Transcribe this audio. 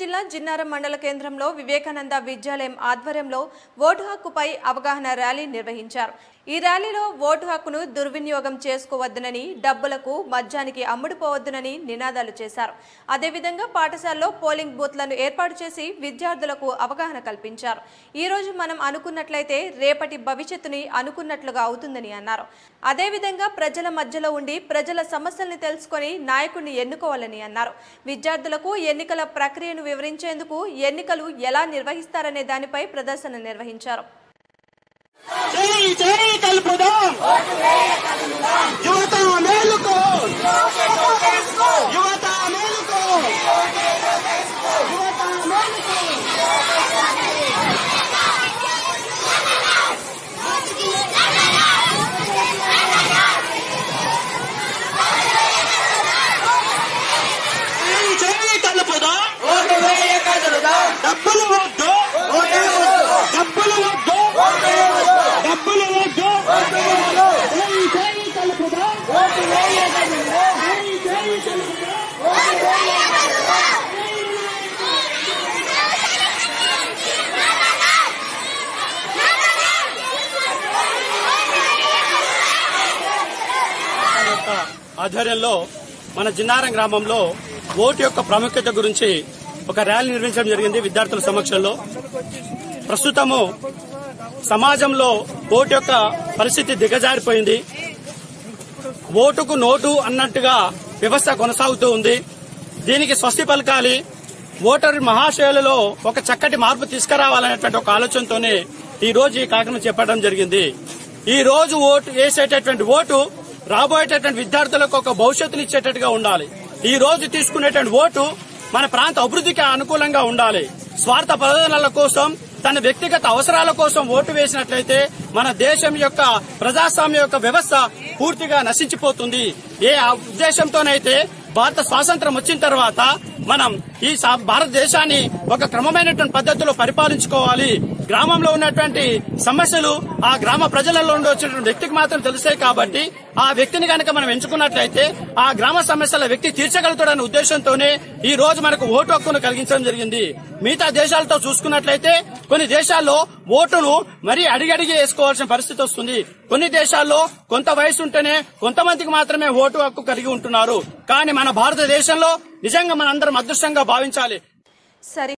జిల్లా జిన్నారం మండల కేంద్రంలో వివేకానంద విద్యాలయం ఆధ్వర్యంలో ఓటు హక్కుపై అవగాహన ర్యాలీ నిర్వహించారు. ఈ ర్యాలీలో ఓటు హక్కును దుర్వినియోగం చేసుకోవద్దునని డబ్బులకు మద్యానికి అమ్ముడుపోవద్దునని నినాదాలు చేశారు. అదేవిధంగా పాఠశాలలో పోలింగ్ బూత్లను ఏర్పాటు చేసి విద్యార్థులకు అవగాహన కల్పించారు. ఈ రోజు మనం అనుకున్నట్లయితే రేపటి భవిష్యత్తుని అనుకున్నట్లుగా అవుతుందని అన్నారు. అదేవిధంగా ప్రజల మధ్యలో ఉండి ప్రజల సమస్యల్ని తెలుసుకొని నాయకుడిని ఎన్నుకోవాలని అన్నారు. విద్యార్థులకు ఎన్నికల ప్రక్రియను వివరించేందుకు ఎన్నికలు ఎలా నిర్వహిస్తారనే దానిపై ప్రదర్శన నిర్వహించారు. యువత మేలుకో యువత మేలుకో జై జై కలుపుదాం డబ్బులు వద్దు డబ్బులు వద్దు యొక్క ఆధ్వర్యంలో మన జిన్నారం గ్రామంలో ఓటు యొక్క ప్రాముఖ్యత గురించి ఒక ర్యాలీ నిర్వహించడం జరిగింది విద్యార్థుల సమక్షంలో. ప్రస్తుతము సమాజంలో ఓటు యొక్క పరిస్థితి దిగజారిపోయింది. ఓటుకు నోటు అన్నట్టుగా వ్యవస్థ కొనసాగుతూ ఉంది. దీనికి స్వస్తి పలకాలి. ఓటర్ మహాశయులలో ఒక చక్కటి మార్పు తీసుకురావాలనేటువంటి ఒక ఆలోచనతోనే ఈ రోజు ఈ కార్యక్రమం చెప్పడం జరిగింది. ఈ రోజు ఓటు వేసేటటువంటి ఓటు రాబోయేటటువంటి విద్యార్థులకు ఒక భవిష్యత్తుని ఇచ్చేటట్టుగా ఉండాలి. ఈ రోజు తీసుకునేటువంటి ఓటు మన ప్రాంత అభివృద్ధికి అనుకూలంగా ఉండాలి. స్వార్థ ప్రయోజనాల కోసం తన వ్యక్తిగత అవసరాల కోసం ఓటు వేసినట్లయితే మన దేశం యొక్క ప్రజాస్వామ్య యొక్క వ్యవస్థ పూర్తిగా నశించిపోతుంది. ఏ ఉద్దేశంతోనైతే భారత స్వాతంత్రం వచ్చిన తర్వాత మనం ఈ సా- భారతదేశాన్ని ఒక క్రమమైనటువంటి పద్ధతిలో పరిపాలించుకోవాలి. గ్రామంలో ఉన్నటువంటి సమస్యలు ఆ గ్రామ ప్రజలలో ఉండవచ్చినటువంటి వ్యక్తికి మాత్రం తెలుస్తాయి కాబట్టి ఆ వ్యక్తిని కనుక మనం ఎంచుకున్నట్లయితే ఆ గ్రామ సమస్యల వ్యక్తి తీర్చగలుగుతాడనే ఉద్దేశంతోనే ఈ రోజు మనకు ఓటు హక్కును కలిగించడం జరిగింది. మిగతా దేశాలతో చూసుకున్నట్లయితే కొన్ని దేశాల్లో ఓటును మరీ అడిగడిగి వేసుకోవాల్సిన పరిస్థితి వస్తుంది. కొన్ని దేశాల్లో కొంత వయసు ఉంటేనే కొంతమందికి మాత్రమే ఓటు హక్కు కలిగి ఉంటున్నారు. కానీ మన భారతదేశంలో నిజంగా మనందరం అదృష్టంగా భావించాలి. సరి.